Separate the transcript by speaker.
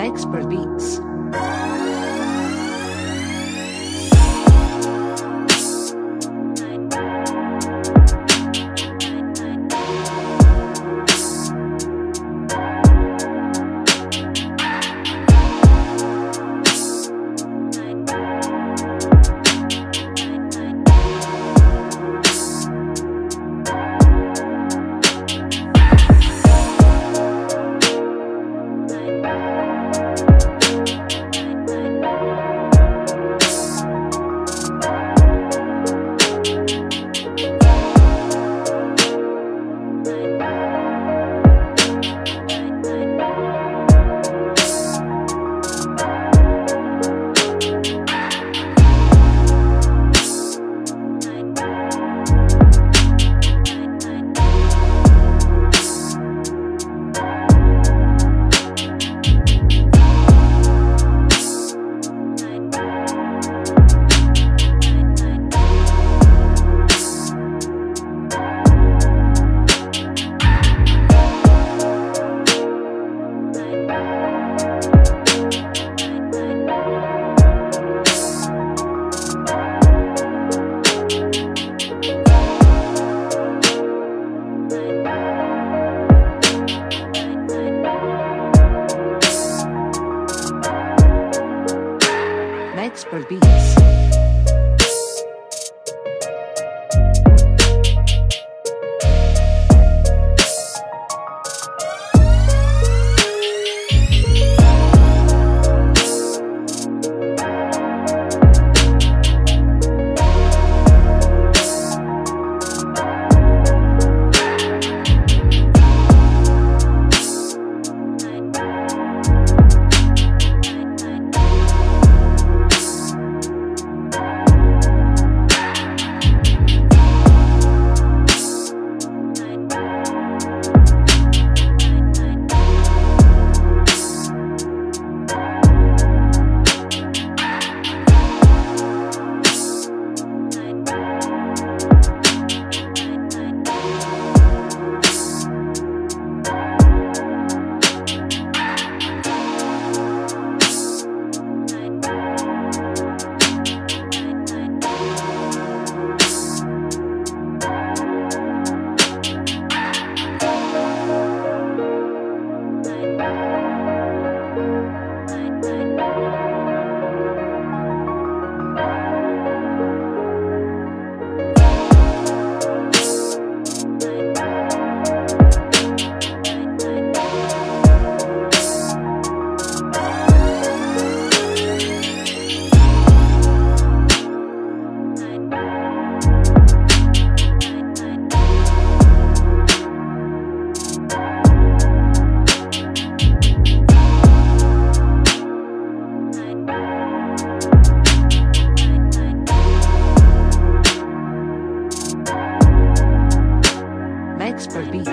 Speaker 1: Expert Beats. Expert Beats. Expert Beats.